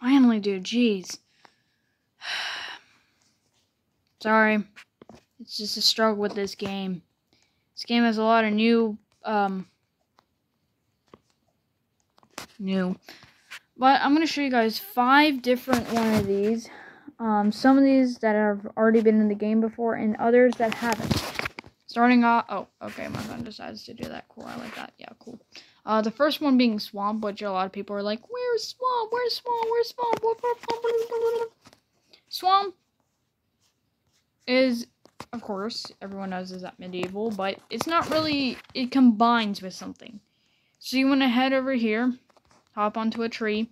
Finally, dude. Jeez. Sorry. It's just a struggle with this game. This game has a lot of new, um, new. But I'm going to show you guys five different one of these. Um, some of these that have already been in the game before and others that haven't. Starting off, oh, okay, my phone decides to do that. Cool, I like that. Yeah, cool. Uh, the first one being Swamp, which a lot of people are like, where's Swamp? Where's Swamp? Where's Swamp? Swamp is, of course, everyone knows is that medieval, but it's not really, it combines with something. So you want to head over here, hop onto a tree,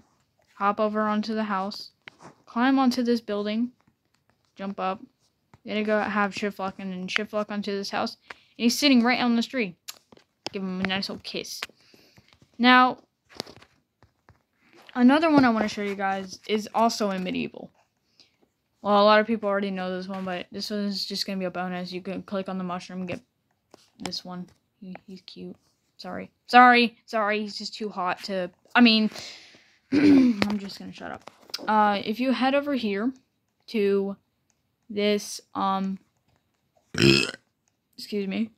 hop over onto the house, climb onto this building, jump up, then you go have shift lock and then shift lock onto this house. And he's sitting right on the tree. Give him a nice little kiss. Now, another one I want to show you guys is also in medieval. Well, a lot of people already know this one, but this one is just going to be a bonus. You can click on the mushroom and get this one. He, he's cute. Sorry. Sorry. Sorry. He's just too hot to... I mean, I'm just going to shut up. Uh, if you head over here to this, um... excuse me.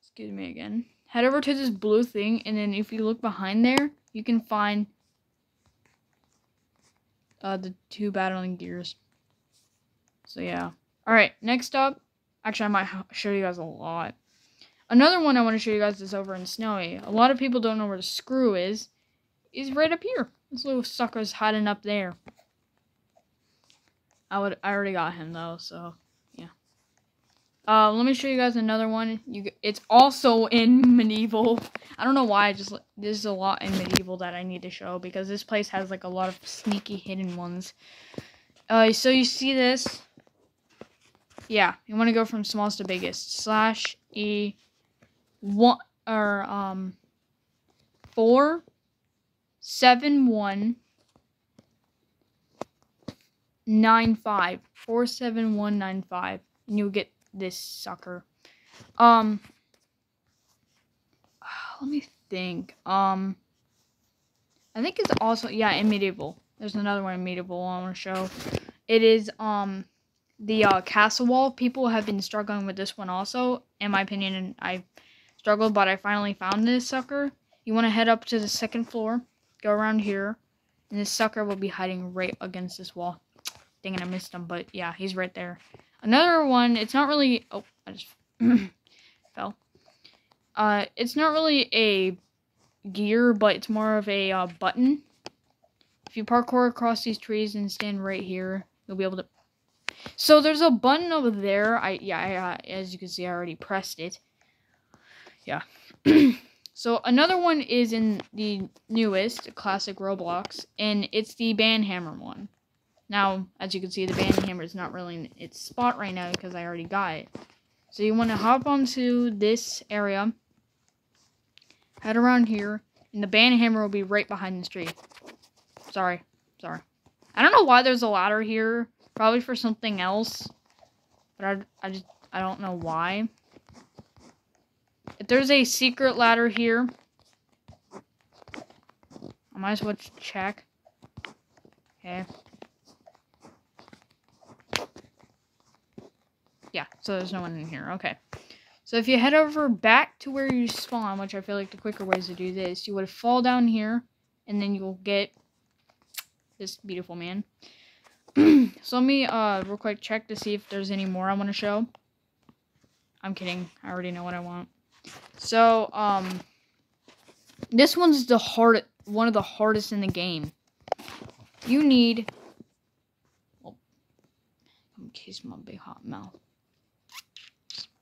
excuse me again. Head over to this blue thing, and then if you look behind there, you can find uh, the two battling gears. So yeah. Alright, next up, actually I might show you guys a lot. Another one I want to show you guys is over in Snowy. A lot of people don't know where the screw is. Is right up here. This little sucker's hiding up there. I would I already got him though, so. Uh, let me show you guys another one. You it's also in medieval. I don't know why. I just there's a lot in medieval that I need to show because this place has like a lot of sneaky hidden ones. Uh, so you see this yeah, you want to go from smallest to biggest. Slash E one or um four seven one nine five four seven one nine five and you'll get this sucker. Um let me think. Um I think it's also yeah, in medieval. There's another one in medieval I want to show. It is um the uh, castle wall. People have been struggling with this one also, in my opinion, and I struggled, but I finally found this sucker. You want to head up to the second floor, go around here, and this sucker will be hiding right against this wall. Dang it, I missed him, but yeah, he's right there. Another one, it's not really, oh, I just fell. Uh, it's not really a gear, but it's more of a uh, button. If you parkour across these trees and stand right here, you'll be able to so there's a button over there. I yeah, I, uh, as you can see, I already pressed it. Yeah. so another one is in the newest classic Roblox, and it's the Banhammer one. Now, as you can see, the Banhammer is not really in its spot right now because I already got it. So you want to hop onto this area, head around here, and the Banhammer will be right behind this tree. Sorry, sorry. I don't know why there's a ladder here. Probably for something else. But I, I just, I don't know why. If there's a secret ladder here, I might as well check. Okay. Yeah, so there's no one in here. Okay. So if you head over back to where you spawn, which I feel like the quicker ways to do this, you would fall down here, and then you'll get this beautiful man. so let me uh real quick check to see if there's any more I want to show. I'm kidding. I already know what I want. So, um this one's the hard one of the hardest in the game. You need oh, in case my big hot mouth.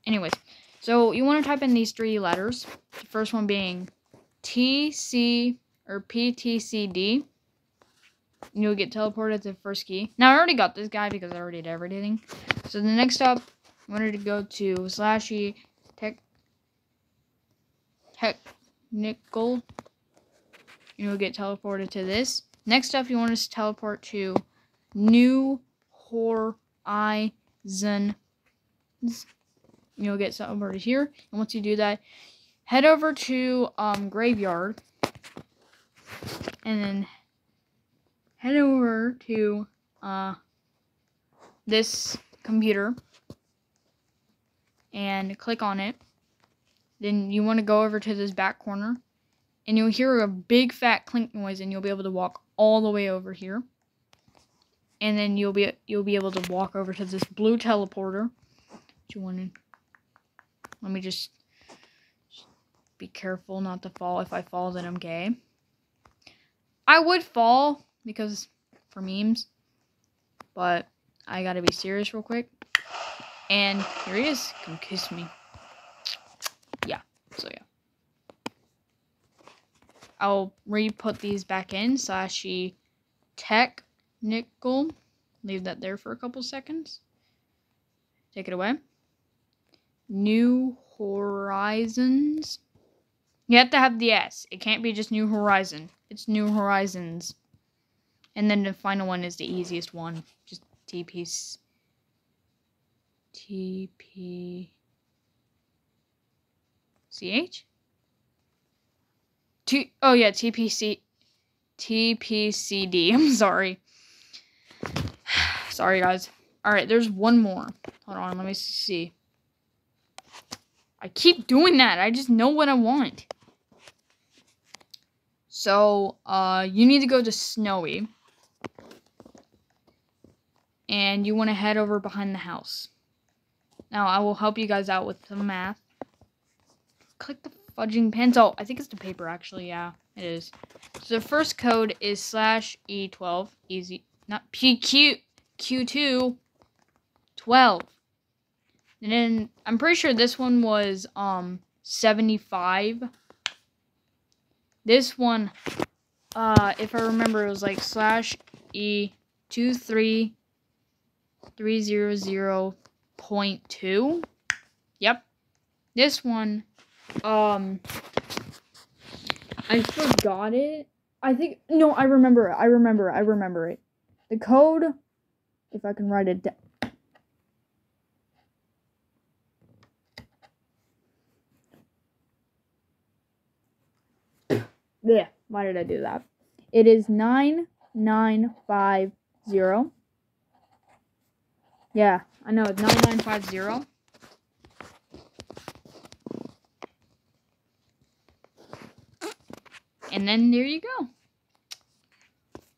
Anyways, so you want to type in these three letters. The first one being T C or P T C D you'll get teleported to the first key. Now, I already got this guy because I already did everything. So, the next up, I wanted to go to slashy tech technical. You'll get teleported to this. Next up, you want to teleport to New Horizons. You'll get teleported here. And once you do that, head over to um, Graveyard. And then head over to uh, this computer and click on it. Then you want to go over to this back corner and you'll hear a big fat clink noise and you'll be able to walk all the way over here. And then you'll be you'll be able to walk over to this blue teleporter. Which You want to let me just be careful not to fall. If I fall, then I'm gay. I would fall because for memes, but I gotta be serious real quick. And here he is. Come kiss me. Yeah. So yeah. I'll re-put these back in slash technical. Leave that there for a couple seconds. Take it away. New Horizons. You have to have the S. It can't be just New Horizon. It's New Horizons. And then the final one is the easiest one. Just TP. TP. CH? T oh yeah, TPC TPCD. I'm sorry. sorry guys. Alright, there's one more. Hold on, let me see. I keep doing that. I just know what I want. So, uh, you need to go to Snowy. And you want to head over behind the house. Now, I will help you guys out with some math. Click the fudging pencil. I think it's the paper, actually. Yeah, it is. So, the first code is slash E12. Easy. Not PQ. Q2. 12. And then, I'm pretty sure this one was, um, 75. This one, uh, if I remember, it was like slash E two three three zero zero point two. Yep. This one, um, I forgot it. I think no, I remember it. I remember. I remember it. The code, if I can write it down. Yeah, why did I do that? It is 9950. Yeah, I know, it's 9950. And then there you go.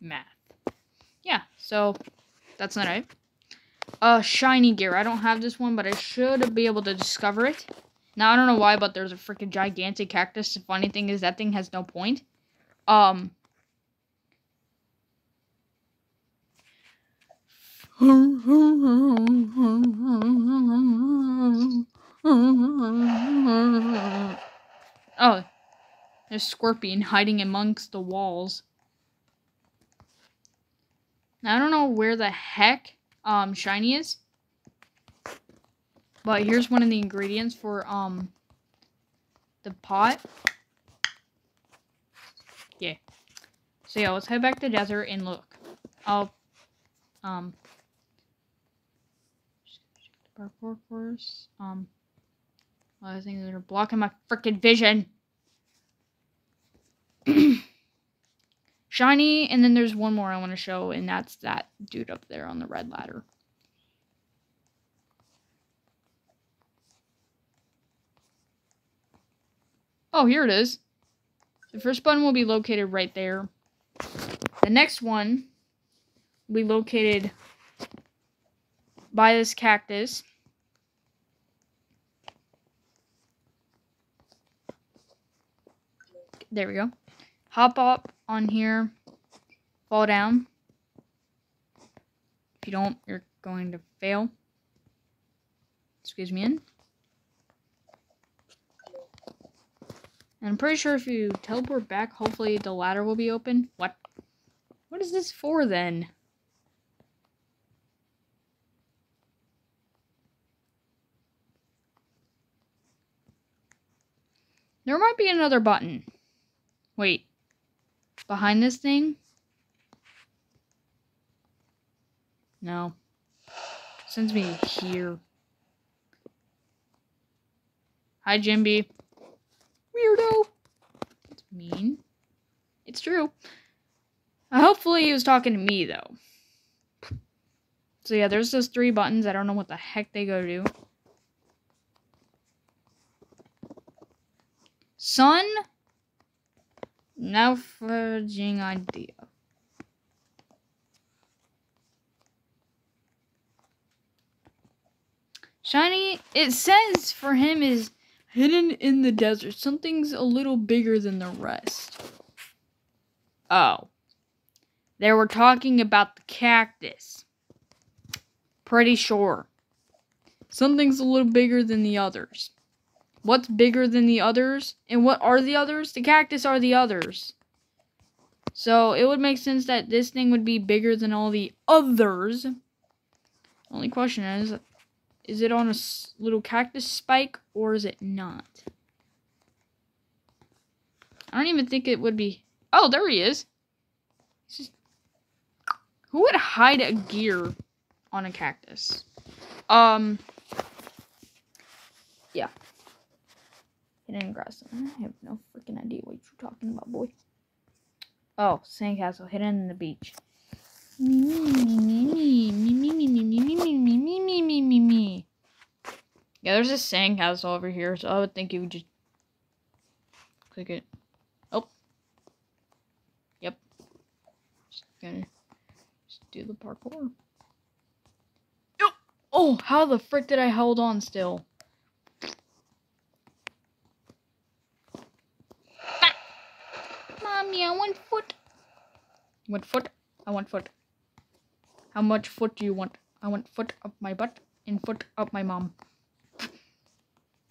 Math. Yeah, so that's not it. Uh, shiny gear. I don't have this one, but I should be able to discover it. Now, I don't know why, but there's a freaking gigantic cactus. The funny thing is that thing has no point. Um. Oh, there's Scorpion hiding amongst the walls. I don't know where the heck um, Shiny is. But here's one of the ingredients for um the pot. Yeah. So yeah, let's head back to the desert and look. I'll um parkour course. Um things that are blocking my freaking vision. Shiny, and then there's one more I want to show, and that's that dude up there on the red ladder. Oh, here it is. The first button will be located right there. The next one be located by this cactus. There we go. Hop up on here. Fall down. If you don't, you're going to fail. Excuse me in. And I'm pretty sure if you teleport back, hopefully the ladder will be open. What? What is this for then? There might be another button. Wait. Behind this thing? No. Sends me here. Hi, Jimby weirdo. It's mean. It's true. Hopefully he was talking to me though. So yeah, there's those three buttons. I don't know what the heck they go to. Sun. Naufraging idea. Shiny, it says for him is hidden in the desert. Something's a little bigger than the rest. Oh. They were talking about the cactus. Pretty sure. Something's a little bigger than the others. What's bigger than the others? And what are the others? The cactus are the others. So it would make sense that this thing would be bigger than all the others. Only question is, is it on a little cactus spike or is it not? I don't even think it would be. Oh, there he is. Just... Who would hide a gear on a cactus? Um. Yeah. Hidden grass. I have no freaking idea what you're talking about, boy. Oh, sandcastle hidden in the beach. Me, me, me, me, me, me, me, me, me, me, me, me, me, me, me. Yeah, there's a sandcastle over here, so I would think you would just click it. Oh. Yep. Just gonna just do the parkour. Oh, oh, how the frick did I hold on still? Mommy, I want foot. You want foot? I want foot. How much foot do you want? I want foot up my butt and foot up my mom.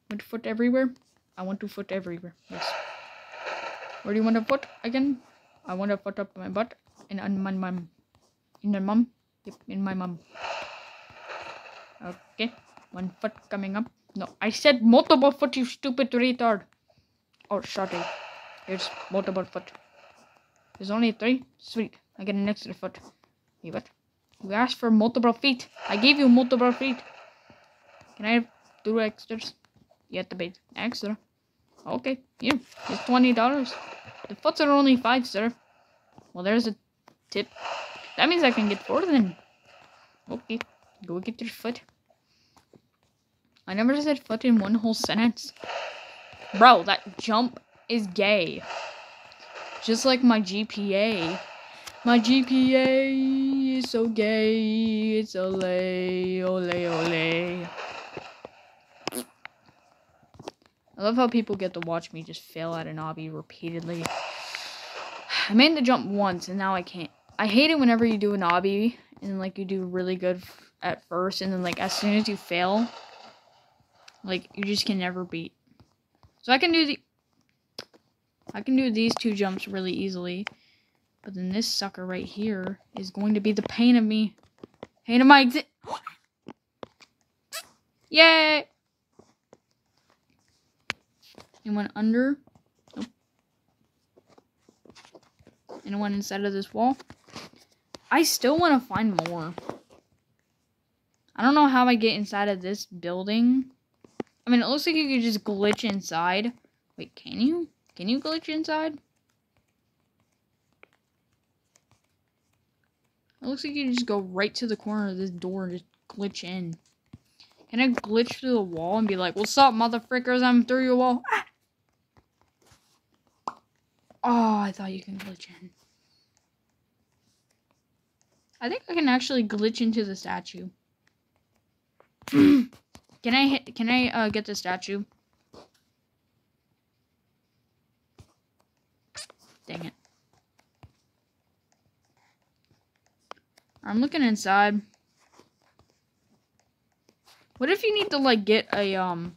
Want foot everywhere? I want to foot everywhere. Yes. Where do you want a foot again? I want a foot up my butt and on my mom. In my mom? Yep, in my mom. Okay. One foot coming up. No, I said multiple foot, you stupid retard. Oh, sorry. Here's multiple foot. There's only three? Sweet. I get an extra foot. You what? You asked for multiple feet. I gave you multiple feet. Can I have two extras? You have to pay extra. Okay, here. It's twenty dollars. The foots are only five, sir. Well, there's a tip. That means I can get four then. Okay, go get your foot. I never said foot in one whole sentence. Bro, that jump is gay. Just like my GPA. My GPA so gay. It's ole, ole, ole. I love how people get to watch me just fail at an obby repeatedly. I made the jump once and now I can't. I hate it whenever you do an obby and like you do really good at first and then like as soon as you fail, like you just can never beat. So I can do the I can do these two jumps really easily. But then this sucker right here is going to be the pain of me. Pain of my exit. Yay! Anyone under? Nope. Anyone inside of this wall? I still want to find more. I don't know how I get inside of this building. I mean, it looks like you could just glitch inside. Wait, can you? Can you glitch inside? It looks like you just go right to the corner of this door and just glitch in. Can I glitch through the wall and be like, What's up, motherfuckers? I'm through your wall. Ah! Oh, I thought you can glitch in. I think I can actually glitch into the statue. can I hit, can I uh, get the statue? Dang it. I'm looking inside. What if you need to, like, get a, um...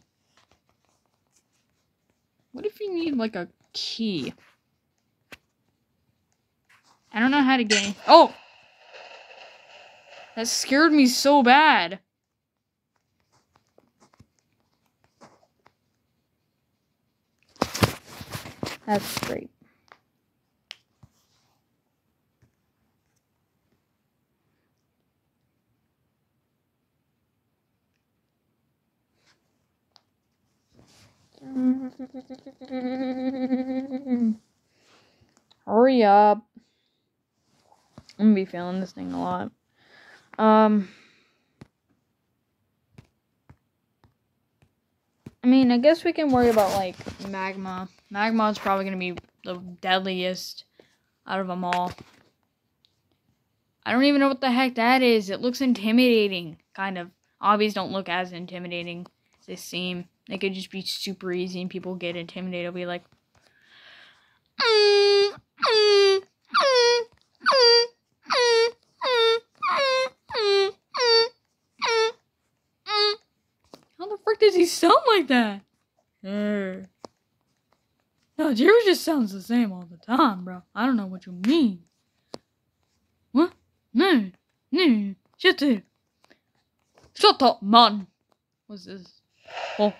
What if you need, like, a key? I don't know how to get... Oh! That scared me so bad. That's great. Hurry up. I'm gonna be feeling this thing a lot. Um. I mean, I guess we can worry about like magma. Magma is probably gonna be the deadliest out of them all. I don't even know what the heck that is. It looks intimidating, kind of. Obbies don't look as intimidating as they seem. They could just be super easy and people get intimidated. It'll be like, How the frick does he sound like that? No, Jerry just sounds the same all the time, bro. I don't know what you mean. What? No, no, shut up. Shut up, man. What's this? Oh.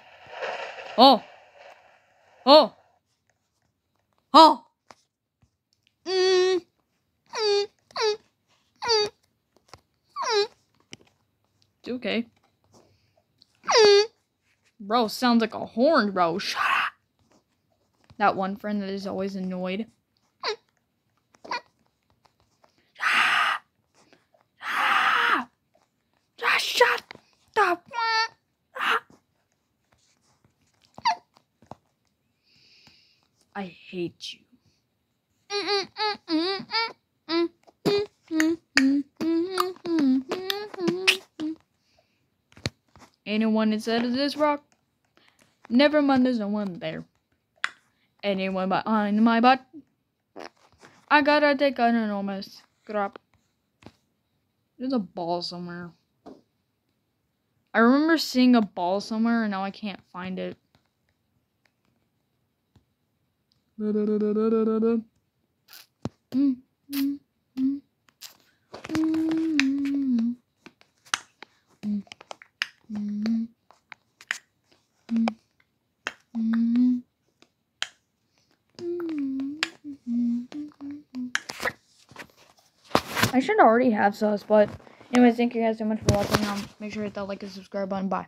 Oh. Oh. Oh. Mm. Mm. Mm. Mm. Mm. It's okay. Mm. Bro, sounds like a horn, bro. Shut up. That one friend that is always annoyed. Just shut the I hate you. Anyone inside of this rock? Never mind, there's no one there. Anyone behind my butt? I gotta take an enormous crap. There's a ball somewhere. I remember seeing a ball somewhere and now I can't find it. I should already have sauce, but anyways, thank you guys so much for watching. Um, make sure to hit that like and subscribe button. Bye.